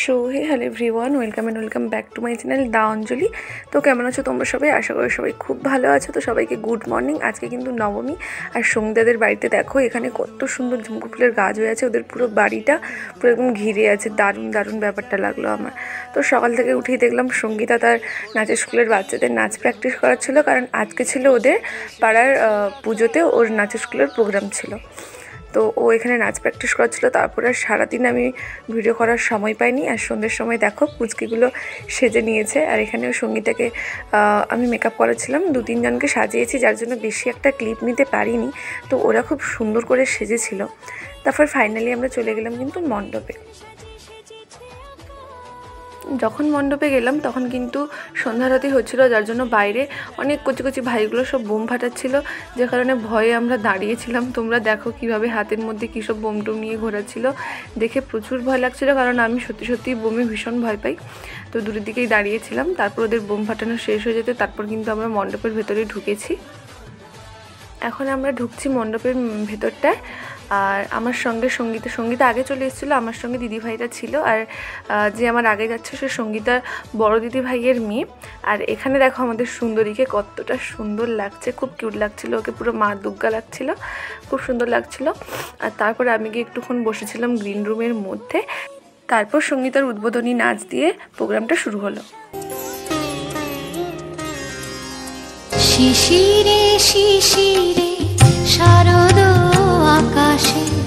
So, hey hello everyone, welcome and welcome back to my channel the Anjali. তো কেমন আছো তোমরা সবাই? আশা করি সবাই খুব ভালো আছো। তো সবাইকে গুড মর্নিং। আজকে কিন্তু নবমী আর সঙ্গীতাদের বাড়িতে দেখো, এখানে কত সুন্দর ঝুমকো ফুলের গাছ হয়ে আছে ওদের পুরো বাড়িটা পুরো একদম ঘিরে আছে। দারুণ দারুণ ব্যাপারটা লাগল আমার। তো সকাল থেকে উঠেই দেখলাম সঙ্গীতা তার নাচের স্কুলের বাচ্চাদের নাচ প্র্যাকটিস করার ছিল কারণ আজকে ছিল ওদের পাড়ার পুজোতে ওর নাচের স্কুলের প্রোগ্রাম ছিল। তো ও এখানে নাচ প্র্যাকটিস করাচ্ছিল। তারপরে আর সারাদিন আমি ভিডিও করার সময় পাইনি আর সন্ধ্যের সময় দেখো কুচকিগুলো সেজে নিয়েছে। আর এখানে ওই সঙ্গীতাকে আমি মেকআপ করেছিলাম দু তিনজনকে সাজিয়েছি, যার জন্য বেশি একটা ক্লিপ নিতে পারিনি। তো ওরা খুব সুন্দর করে সেজেছিল। তারপর ফাইনালি আমরা চলে গেলাম কিন্তু মণ্ডপে। যখন মণ্ডপে গেলাম, তখন কিন্তু সন্ধ্যারতি হচ্ছিল, যার জন্য বাইরে অনেক কচি কচি ভাইগুলো সব বোম ফাটাচ্ছিল, যে কারণে ভয়ে আমরা দাঁড়িয়েছিলাম। তোমরা দেখো কীভাবে হাতের মধ্যে কী সব বোম টোম নিয়ে ঘোরাচ্ছিল। দেখে প্রচুর ভয় লাগছিল, কারণ আমি সত্যি সত্যি বোমে ভীষণ ভয় পাই। তো দূরের দিকেই দাঁড়িয়েছিলাম, তারপর ওদের বোম ফাটানো শেষ হয়ে যেতে, তারপর কিন্তু আমরা মণ্ডপের ভেতরে ঢুকেছি। এখন আমরা ঢুকছি মণ্ডপের ভেতরটায়। আর আমার সঙ্গে সঙ্গীতা সঙ্গীতা আগে চলে এসেছিল, আমার সঙ্গে দিদিভাইরা ছিল আর যে আমার আগে যাচ্ছে সে সঙ্গীতার বড় দিদি ভাইয়ের মেয়ে। আর এখানে দেখো আমাদের সুন্দরীকে কতটা সুন্দর লাগছে, খুব কিউট লাগছিল, ওকে পুরো মা দুর্গা লাগছিল, খুব সুন্দর লাগছিল। আর তারপরে আমি গিয়ে একটুক্ষণ বসেছিলাম গ্রিন রুমের মধ্যে। তারপর সঙ্গীতার উদ্বোধনী নাচ দিয়ে প্রোগ্রামটা শুরু হলো। শিশিরে শিশিরে শারদ আকাশে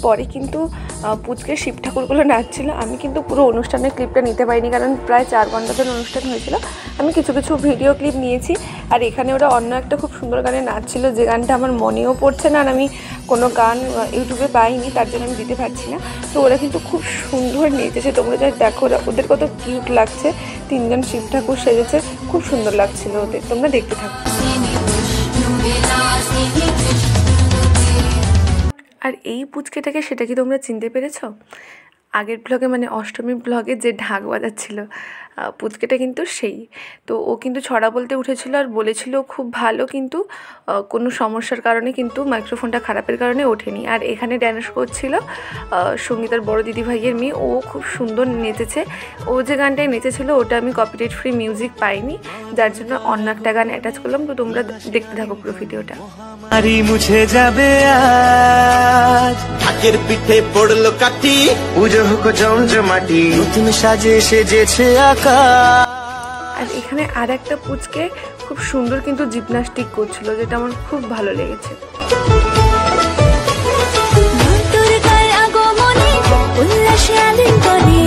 তারপরে কিন্তু পুচকে শিব ঠাকুরগুলো নাচছিল। আমি কিন্তু পুরো অনুষ্ঠানের ক্লিপটা নিতে পারিনি, কারণ প্রায় চার ঘণ্টা ধরে অনুষ্ঠান হয়েছিল। আমি কিছু কিছু ভিডিও ক্লিপ নিয়েছি, আর এখানে ওরা অন্য একটা খুব সুন্দর গানে নাচছিল, যে গানটা আমার মনেও পড়ছে না, আর আমি কোনো গান ইউটিউবে পাইনি, তার জন্য আমি দিতে পারছি না। তো ওরা কিন্তু খুব সুন্দর নেচেছে, তোমরা যা দেখো, ওরা, ওদের কত কিউট লাগছে। তিনজন শিব ঠাকুর সেজেছে, খুব সুন্দর লাগছিল ওদের, তোমরা দেখতে থাকো। আর এই পুচকেটাকে সেটা কি তোমরা চিনতে পেরেছ? আগের ব্লগে মানে অষ্টমী ব্লগে যে ঢাক বাজাচ্ছিল পুচকেটা কিন্তু সেই। তো ও কিন্তু ছড়া বলতে উঠেছিল আর বলেছিল খুব ভালো কিন্তু কোনো সমস্যার কারণে কিন্তু মাইক্রোফোনটা খারাপের কারণে ওঠেনি। আর এখানে ড্যান্স করছিল সঙ্গীতার বড় দিদি ভাইয়ের মেয়ে। ও খুব সুন্দর নেচেছে। ও যে গানটায় নেচেছিল ওটা আমি কপিরাইট ফ্রি মিউজিক পাইনি। যার জন্য অন্য একটা গান অ্যাটাচ করলাম। তো তোমরা দেখতে থাকো পুরো ভিডিওটা। মুছে যাবে আজ। পিঠে পড়ল কাঠি। পুজো হোক জমজমাটি। নতুন সাজে সেজেছে আকাশ আর এখানে আর একটা পুচকে খুব সুন্দর কিন্তু জিমনাস্টিক করছিল যেটা আমার খুব ভালো লেগেছে। উল্লাসে আলিঙ্গনে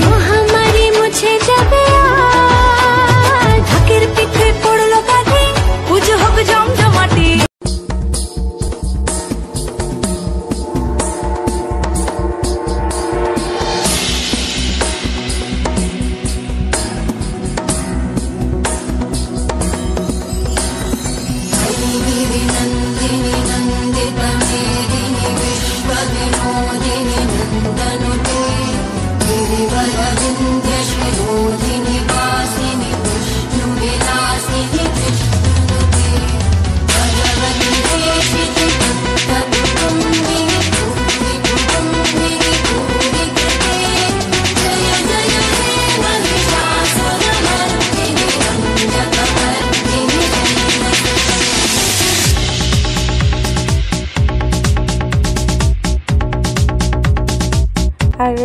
আর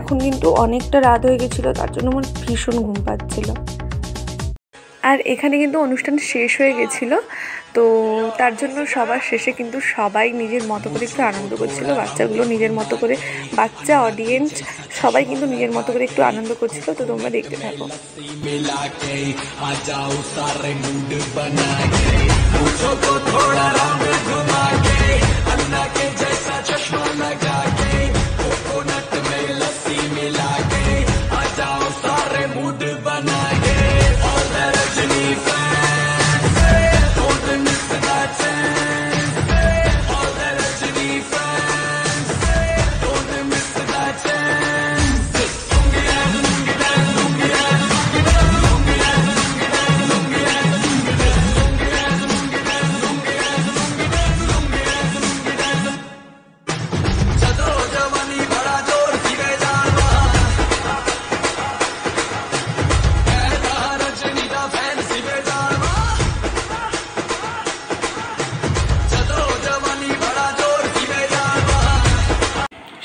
এখন কিন্তু অনেকটা রাত হয়ে গেছিল, তার জন্য আমার ভীষণ ঘুম পাচ্ছিল। আর এখানে কিন্তু অনুষ্ঠান শেষ হয়ে গেছিল, তো তার জন্য সবার শেষে কিন্তু সবাই নিজের মতো করে একটু আনন্দ করছিল, বাচ্চাগুলো নিজের মতো করে, বাচ্চা অডিয়েন্স সবাই কিন্তু নিজের মতো করে একটু আনন্দ করছিল, তো তোমরা দেখতে থাকো।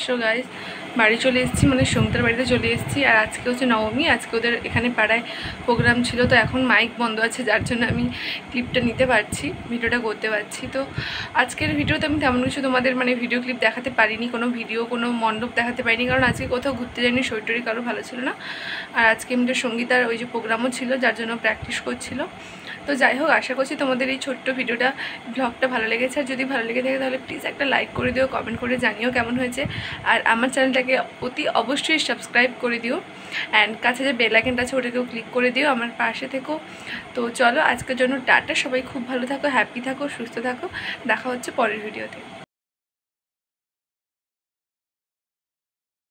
সো গাইজ বাড়ি চলে এসেছি মানে সঙ্গীতার বাড়িতে চলে এসেছি। আর আজকে হচ্ছে নবমী, আজকে ওদের এখানে পাড়ায় প্রোগ্রাম ছিল, তো এখন মাইক বন্ধ আছে, যার জন্য আমি ক্লিপটা নিতে পারছি ভিডিওটা করতে পারছি। তো আজকের ভিডিওতে আমি তেমন কিছু তোমাদের মানে ভিডিও ক্লিপ দেখাতে পারিনি, কোনো ভিডিও কোনো মণ্ডপ দেখাতে পারিনি, কারণ আজকে কোথাও ঘুরতে যাইনি শরীর কারও ভালো ছিল না। আর আজকে এমনি সঙ্গীতার ওই যে প্রোগ্রামও ছিল, যার জন্য প্র্যাকটিস করছিল। তো যাই হোক আশা করছি তোমাদের এই ছোট্ট ভিডিওটা ব্লগটা ভালো লেগেছে। আর যদি ভালো লেগে থাকে তাহলে প্লিজ একটা লাইক করে দিও কমেন্ট করে জানিও কেমন হয়েছে। আর আমার চ্যানেলটাকে অতি অবশ্যই সাবস্ক্রাইব করে দিও। অ্যান্ড কাছে যে বেল আছে, ওটাকেও ক্লিক করে দিও, আমার পাশে থেকো। তো চলো, আজকের জন্য টাটা, সবাই খুব ভালো থাকো হ্যাপি থাকো, সুস্থ থাকো। দেখা হচ্ছে পরের ভিডিওতে